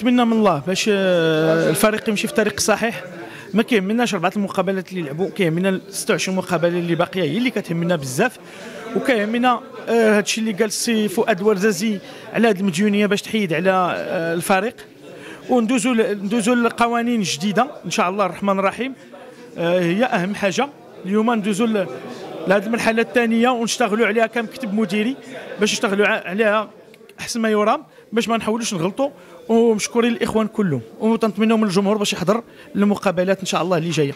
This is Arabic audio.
كنتمنى من الله باش آه، الفريق يمشي في الطريق الصحيح ما كيهمناش اربعه المقابلات اللي لعبوا كيهمنا 26 مقابلة اللي باقية هي اللي كتهمنا بزاف. وكيهمنا هذا الشيء اللي قال السي فؤاد ورزازي على هذه المديونية باش تحيد على آه، الفريق. وندوزوا ندوزوا لقوانين جديدة إن شاء الله الرحمن الرحيم. آه، هي أهم حاجة. اليوم ندوزوا لهذه المرحلة الثانية ونشتغلوا عليها كمكتب مديري باش نشتغلوا عليها أحسن ما يرام باش ما نحاولوش نغلطوا ومشكورين الإخوان كلهم. وتنتمنوا من الجمهور باش يحضر المقابلات إن شاء الله اللي جاية.